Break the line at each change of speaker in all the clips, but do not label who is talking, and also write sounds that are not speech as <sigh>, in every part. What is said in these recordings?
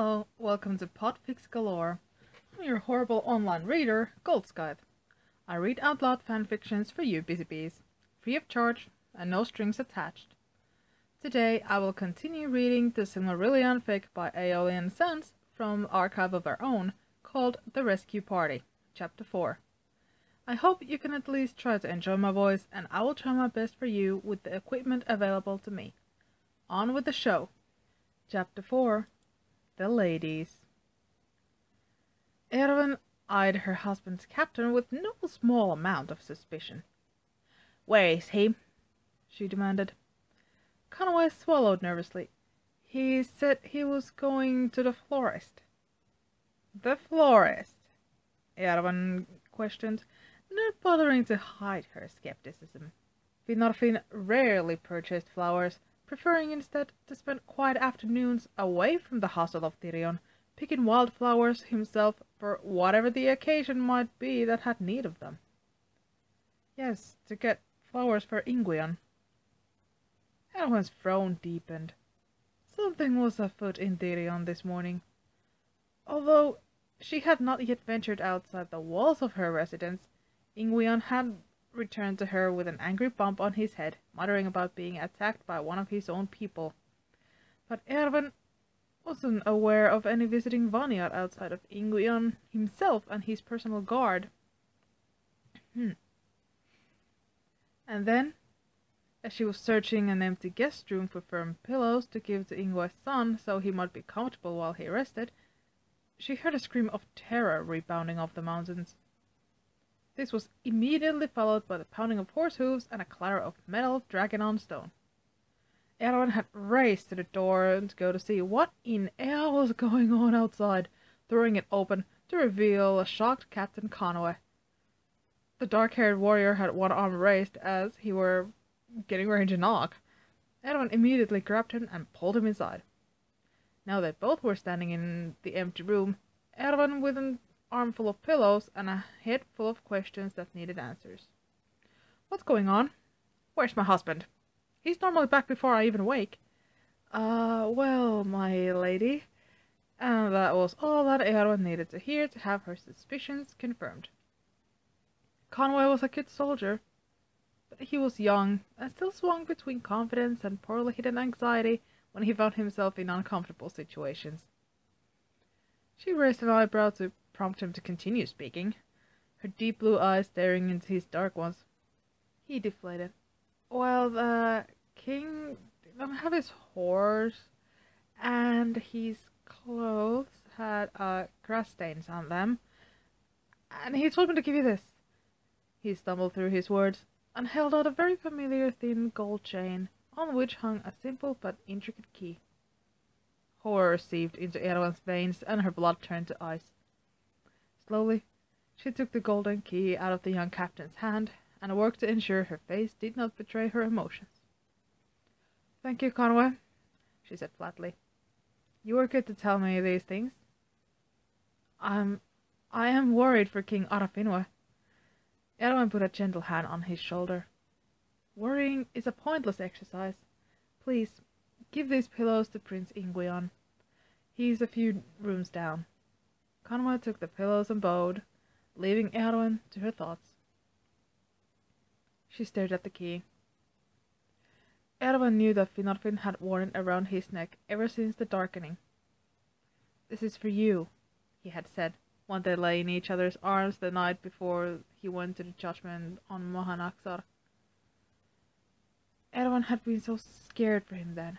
Hello, welcome to Podfix Galore. I'm your horrible online reader, Goldscythe. I read out loud fanfictions for you busy bees, free of charge and no strings attached. Today I will continue reading the Silmarillion fic by Aeolian Suns from Archive of Our Own called The Rescue Party, Chapter 4. I hope you can at least try to enjoy my voice and I will try my best for you with the equipment available to me. On with the show. Chapter 4 The Ladies. Eärwen eyed her husband's captain with no small amount of suspicion. Where is he? she demanded. Conway swallowed nervously. He said he was going to the florist. The florist? Eärwen questioned, not bothering to hide her skepticism. Finarfin rarely purchased flowers, preferring instead to spend quiet afternoons away from the hustle of Tirion, picking wildflowers himself for whatever the occasion might be that had need of them. Yes, to get flowers for Ingwion. Eärwen's frown deepened. Something was afoot in Tirion this morning. Although she had not yet ventured outside the walls of her residence, Ingwion had returned to her with an angry bump on his head, muttering about being attacked by one of his own people. But Eärwen wasn't aware of any visiting Vanyar outside of Ingwion himself and his personal guard. Hmm. And then, as she was searching an empty guest room for firm pillows to give to Ingwe's son so he might be comfortable while he rested, she heard a scream of terror rebounding off the mountains. This was immediately followed by the pounding of horse hooves and a clatter of metal dragging on stone. Eärwen had raced to the door to go to see what in hell was going on outside, throwing it open to reveal a shocked Captain Conway. The dark-haired warrior had one arm raised as he were getting ready to knock. Eärwen immediately grabbed him and pulled him inside. Now they both were standing in the empty room, Eärwen with an armful of pillows and a head full of questions that needed answers. What's going on? Where's my husband? He's normally back before I even wake. Uh, well, my lady. And that was all that Eärwen needed to hear to have her suspicions confirmed. Conway was a good soldier, but he was young and still swung between confidence and poorly hidden anxiety when he found himself in uncomfortable situations. She raised an eyebrow to prompt him to continue speaking, her deep blue eyes staring into his dark ones. He deflated. Well, the king didn't have his horse, and his clothes had uh, grass stains on them, and he told me to give you this. He stumbled through his words and held out a very familiar thin gold chain on which hung a simple but intricate key. Horror seeped into Eärwen's veins and her blood turned to ice. Slowly, she took the golden key out of the young captain's hand and worked to ensure her face did not betray her emotions. Thank you, Conway, she said flatly. You were good to tell me these things. I'm... I am worried for King Arafinwe. Eärwen put a gentle hand on his shoulder. Worrying is a pointless exercise. Please, give these pillows to Prince Ingwion. He's a few rooms down. Conway took the pillows and bowed, leaving Eärwen to her thoughts. She stared at the key. Eärwen knew that Finarfin had worn it around his neck ever since the darkening. This is for you, he had said when they lay in each other's arms the night before he went to the judgment on Mahanaxar. Eärwen had been so scared for him then.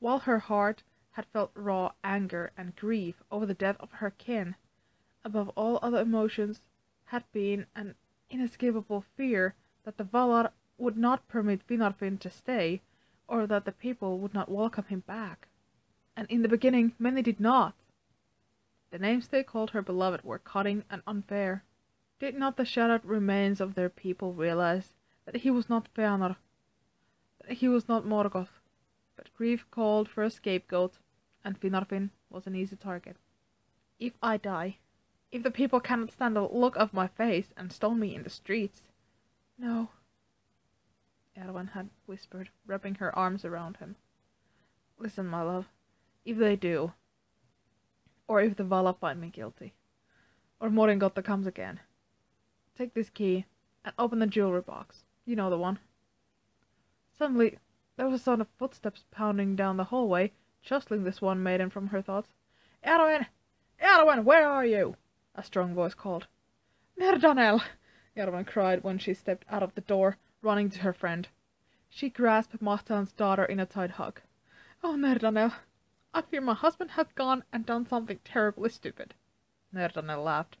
While her heart had felt raw anger and grief over the death of her kin. Above all other emotions had been an inescapable fear that the Valar would not permit Finarfin to stay, or that the people would not welcome him back. And in the beginning many did not. The names they called her beloved were cutting and unfair. Did not the shattered remains of their people realize that he was not Feanor, that he was not Morgoth, but grief called for a scapegoat and Finarfin was an easy target. If I die, if the people cannot stand the look of my face and stone me in the streets. No, Eärwen had whispered, wrapping her arms around him. Listen, my love, if they do, Or if the Vala find me guilty. Or Moringotta comes again. Take this key and open the jewelry box. You know the one. Suddenly, there was a sound of footsteps pounding down the hallway, jostling this one maiden from her thoughts. Eärwen! Eärwen, where are you? A strong voice called. Nerdanel! Eärwen cried when she stepped out of the door, running to her friend. She grasped Mahtan's daughter in a tight hug. Oh, Nerdanel, I fear my husband has gone and done something terribly stupid. Nerdanel laughed.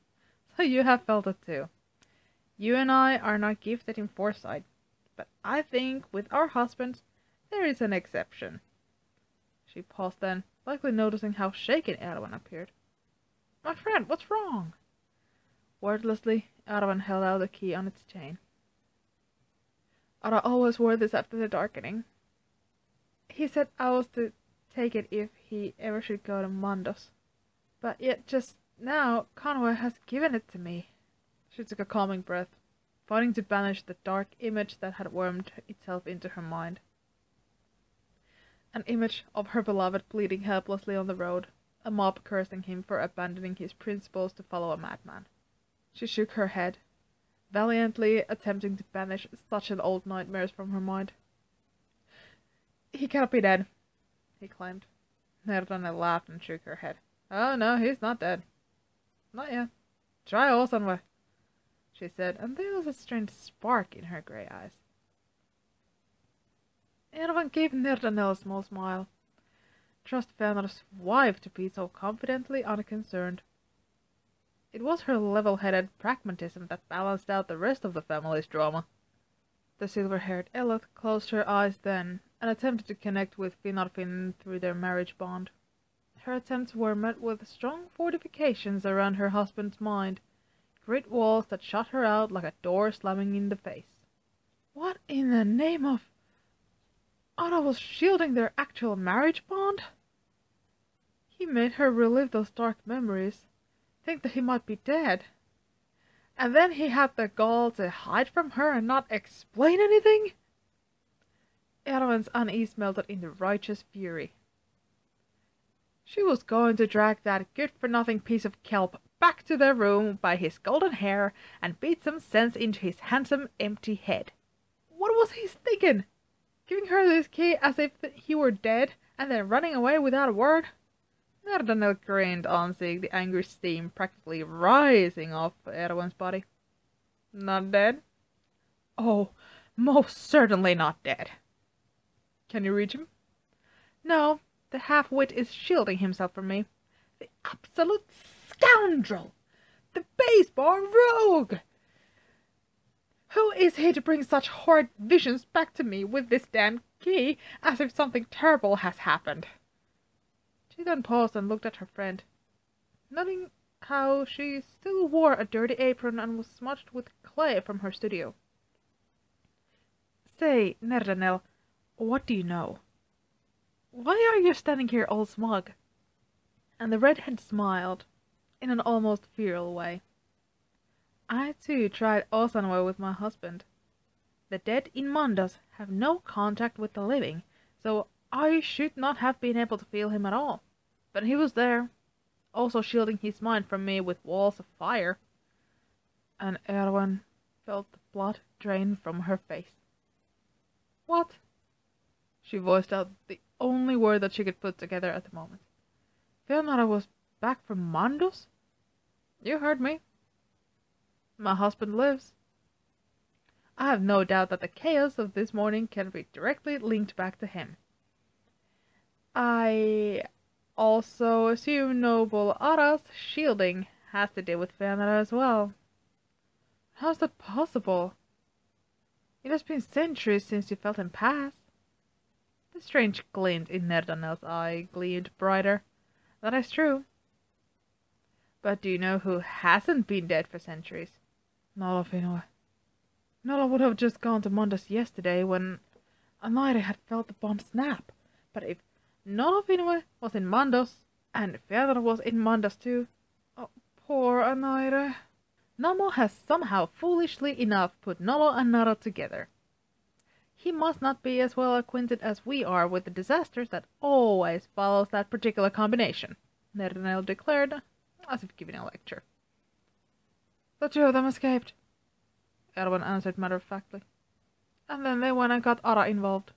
So you have felt it too. You and I are not gifted in foresight, but I think with our husbands there is an exception. She paused then, likely noticing how shaken Eärwen appeared. My friend, what's wrong? Wordlessly, Eärwen held out the key on its chain. Ara always wore this after the darkening. He said I was to take it if he ever should go to Mandos. But yet just now Conway has given it to me. She took a calming breath, fighting to banish the dark image that had wormed itself into her mind. An image of her beloved bleeding helplessly on the road, a mob cursing him for abandoning his principles to follow a madman. She shook her head, valiantly attempting to banish such an old nightmares from her mind. He cannot be dead, he claimed. Nerdanel laughed and shook her head. Oh no, he's not dead. Not yet. Try Osanwe she said, and there was a strange spark in her grey eyes. Eärwen gave Nerdanel a small smile. Trust Fëanor's wife to be so confidently unconcerned. It was her level-headed pragmatism that balanced out the rest of the family's drama. The silver-haired Eloth closed her eyes then, and attempted to connect with Finarfin through their marriage bond. Her attempts were met with strong fortifications around her husband's mind, great walls that shut her out like a door slamming in the face. What in the name of... Otto was shielding their actual marriage bond? He made her relive those dark memories, think that he might be dead. And then he had the gall to hide from her and not explain anything? Eärwen's unease melted into righteous fury. She was going to drag that good-for-nothing piece of kelp back to their room by his golden hair and beat some sense into his handsome, empty head. What was he thinking? Giving her this key as if he were dead and then running away without a word? Nerdanel grinned on seeing the angry steam practically rising off Eärwen's body. Not dead? Oh, most certainly not dead. Can you reach him? No, the half-wit is shielding himself from me. The absolute scoundrel! The base-born rogue! Who is he to bring such horrid visions back to me with this damned key, as if something terrible has happened? She then paused and looked at her friend, noting how she still wore a dirty apron and was smudged with clay from her studio. Say, Nerdanel, what do you know? Why are you standing here all smug? And the redhead smiled, in an almost feral way. I too tried Osanwe with my husband. The dead in Mandos have no contact with the living, so I should not have been able to feel him at all. But he was there, also shielding his mind from me with walls of fire. And Eärwen felt the blood drain from her face. What? She voiced out the only word that she could put together at the moment. Fëanor was back from Mandos? You heard me. My husband lives. I have no doubt that the chaos of this morning can be directly linked back to him. I also assume noble Ara's shielding has to do with Fëanor as well. How's that possible? It has been centuries since you felt him pass. The strange glint in Nerdanel's eye gleamed brighter. That is true. But do you know who hasn't been dead for centuries? Nolofinwë. Nolo would have just gone to Mandos yesterday when Anaire had felt the bomb snap. But if Nolofinwë was in Mandos, and Fëanor was in Mandos too, oh, poor Anaire. Namo has somehow foolishly enough put Nolo and Nara together. He must not be as well acquainted as we are with the disasters that always follows that particular combination. Nerdanel declared, as if giving a lecture. The two of them escaped, Eärwen answered matter-of-factly. And then they went and got Ara involved.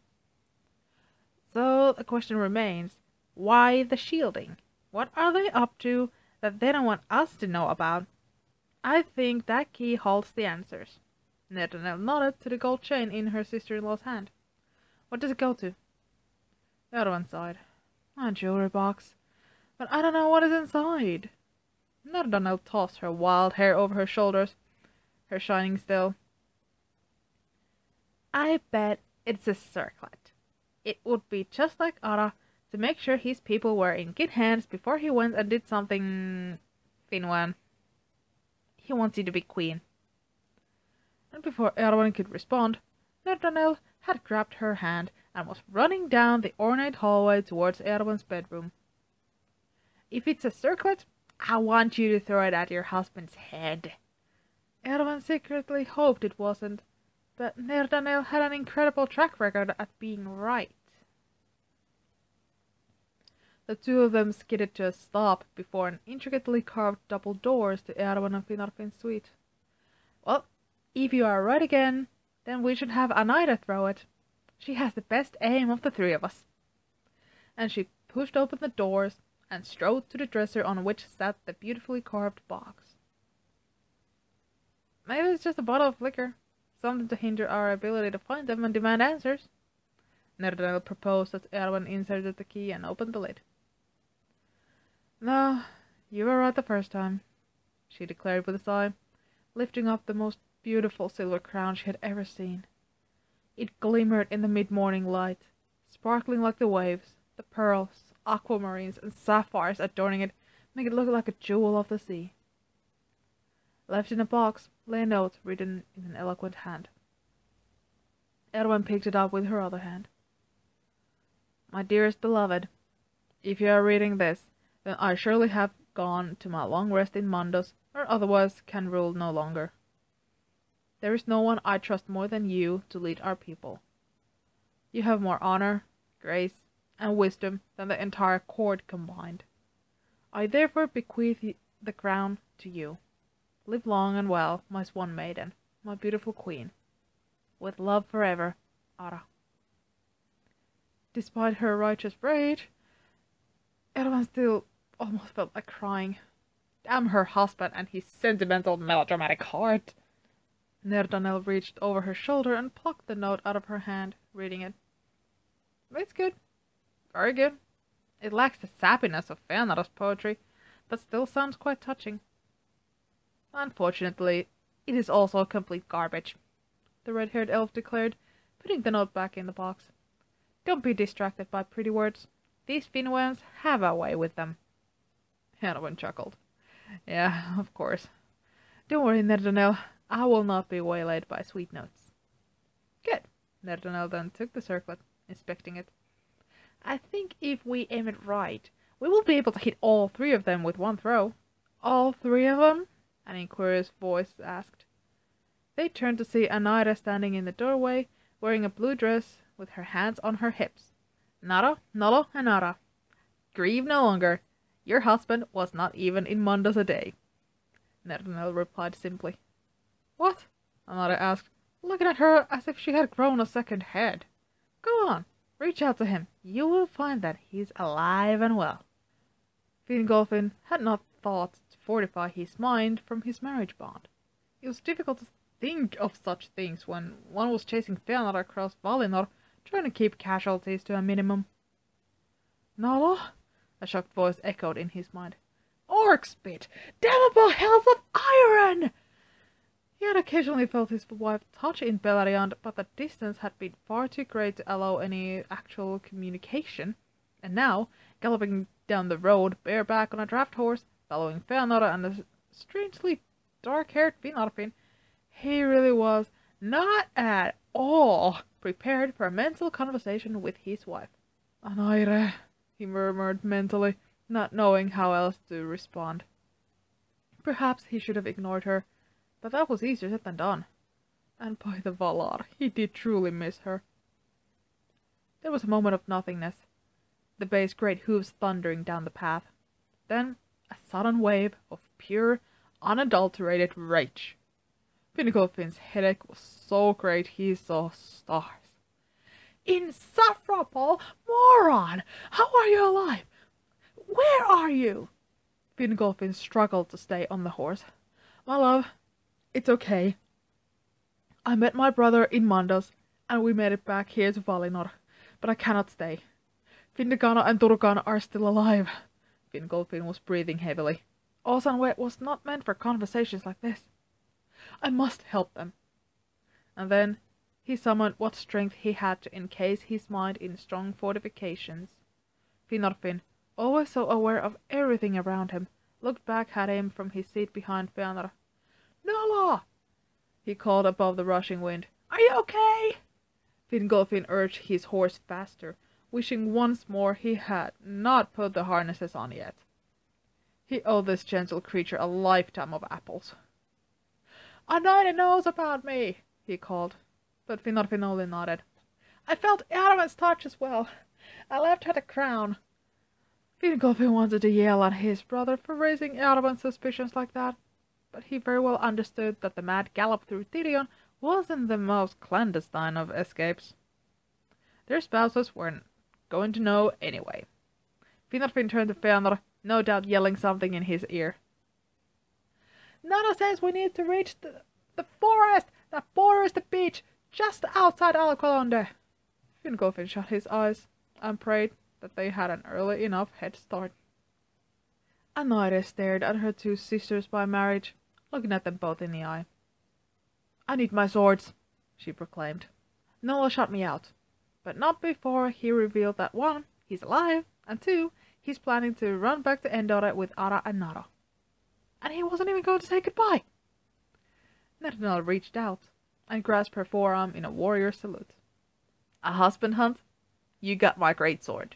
So the question remains, why the shielding? What are they up to that they don't want us to know about? I think that key holds the answers. Nerdanel nodded to the gold chain in her sister-in-law's hand. What does it go to? One sighed. A jewelry box. But I don't know what is inside. Nerdanel tossed her wild hair over her shoulders, her shining still. I bet it's a circlet. It would be just like Ara to make sure his people were in good hands before he went and did something... Finwan. He wants you to be queen. And before Eärwen could respond, Nerdanel had grabbed her hand and was running down the ornate hallway towards Eärwen's bedroom. If it's a circlet, I want you to throw it at your husband's head. Eärwen secretly hoped it wasn't, but Nerdanel had an incredible track record at being right. The two of them skidded to a stop before an intricately carved double doors to Eärwen and Finarfin's suite. Well, if you are right again, then we should have Anaire throw it. She has the best aim of the three of us. And she pushed open the doors and strode to the dresser on which sat the beautifully carved box. Maybe it's just a bottle of liquor, something to hinder our ability to find them and demand answers. Nerdanel proposed as Eärwen inserted the key and opened the lid. No, you were right the first time, she declared with a sigh, lifting up the most beautiful silver crown she had ever seen. It glimmered in the mid-morning light, sparkling like the waves, the pearls, aquamarines, and sapphires adorning it make it look like a jewel of the sea. Left in a box lay a note written in an eloquent hand. Eärwen picked it up with her other hand. My dearest beloved, if you are reading this, then I surely have gone to my long rest in Mandos, or otherwise can rule no longer. There is no one I trust more than you to lead our people. You have more honor, grace, and wisdom than the entire court combined. I therefore bequeath the crown to you. Live long and well, my swan maiden, my beautiful queen. With love forever, Ara. Despite her righteous rage, Eärwen still almost felt like crying. Damn her husband and his sentimental melodramatic heart. Nerdanel reached over her shoulder and plucked the note out of her hand, reading it. It's good. Very good. It lacks the sappiness of Feanor's poetry, but still sounds quite touching. Unfortunately, it is also complete garbage, the red-haired elf declared, putting the note back in the box. Don't be distracted by pretty words. These Finwans have a way with them. Eärwen chuckled. Yeah, <laughs> of course. Don't worry, Nerdanel. I will not be waylaid by sweet notes. Good. Nerdanel then took the circlet, inspecting it. I think if we aim it right, we will be able to hit all three of them with one throw. All three of them? an inquirious voice asked. They turned to see Anaire standing in the doorway, wearing a blue dress with her hands on her hips. Nada, Nolo, and. Grieve no longer. Your husband was not even in Mandos a day. Nerdanel replied simply. What? Anaire asked, looking at her as if she had grown a second head. Go on, reach out to him. You will find that he's alive and well. Fingolfin had not thought to fortify his mind from his marriage bond. It was difficult to think of such things when one was chasing Feanor across Valinor, trying to keep casualties to a minimum. Nala? A shocked voice echoed in his mind. Orc spit! Damnable hells of iron! He had occasionally felt his wife touch in Beleriand, but the distance had been far too great to allow any actual communication. And now, galloping down the road, bareback on a draft horse, following Feanora and the strangely dark-haired Finarfin, he really was not at all prepared for a mental conversation with his wife. Anaire, he murmured mentally, not knowing how else to respond. Perhaps he should have ignored her, but that was easier said than done. And by the Valar, he did truly miss her. There was a moment of nothingness, the bay's great hooves thundering down the path. Then a sudden wave of pure, unadulterated rage. Fingolfin's headache was so great he saw stars. Insufferable moron! How are you alive? Where are you? Fingolfin struggled to stay on the horse. My love, it's okay. I met my brother in Mandos, and we made it back here to Valinor, but I cannot stay. Finnegana and Turkana are still alive. Fingolfin was breathing heavily. Osanwe was not meant for conversations like this. I must help them. And then he summoned what strength he had to encase his mind in strong fortifications. Finarfin, always so aware of everything around him, looked back at him from his seat behind Fëanor. Nala! he called above the rushing wind. Are you okay? Fingolfin urged his horse faster, wishing once more he had not put the harnesses on yet. He owed this gentle creature a lifetime of apples. Anaire knows about me, he called, but Finarfin only nodded. I felt Eärwen's touch as well. I left her the crown. Fingolfin wanted to yell at his brother for raising Eärwen's suspicions like that, but he very well understood that the mad gallop through Tirion wasn't the most clandestine of escapes. Their spouses weren't going to know anyway. Finarfin turned to Fëanor, no doubt yelling something in his ear. Nana says we need to reach the, the forest that borders the beach just outside Alqualondë. Fingolfin shut his eyes and prayed that they had an early enough head start. Anaire stared at her two sisters by marriage, looking at them both in the eye. I need my swords, she proclaimed. Nola shut me out, but not before he revealed that one, he's alive, and two, he's planning to run back to Endórë with Ara and Nara. And he wasn't even going to say goodbye. Nerdanel reached out and grasped her forearm in a warrior salute. A husband hunt? You got my great sword.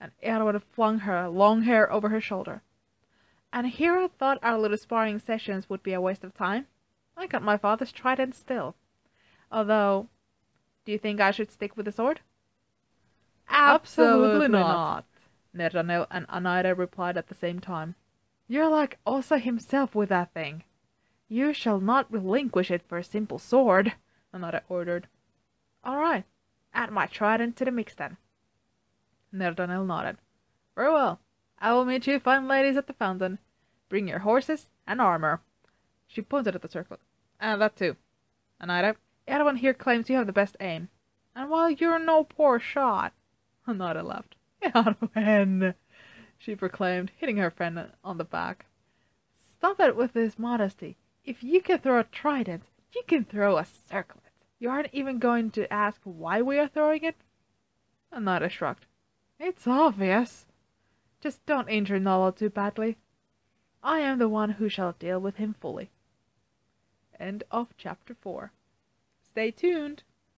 And Eärwen flung her long hair over her shoulder. And Hera thought our little sparring sessions would be a waste of time. I got my father's trident still. Although, do you think I should stick with the sword?
Absolutely, Absolutely
not. not. And Anaire replied at the same time. You're like Ossë himself with that thing. You shall not relinquish it for a simple sword, Anaire ordered. All right, add my trident to the mix then. Nerdanel nodded. Very well. I will meet you fine ladies at the fountain. Bring your horses and armor. She pointed at the circlet. And ah, that too. Anaire, everyone here claims you have the best aim. And while you're no poor shot. Anaire laughed. <laughs> Arwen, she proclaimed, hitting her friend on the back. Stop it with this modesty. If you can throw a trident, you can throw a circlet. You aren't even going to ask why we are throwing it? Anaire shrugged. It's obvious. Just don't injure Nala too badly. I am the one who shall deal with him fully. End of chapter 4. Stay tuned!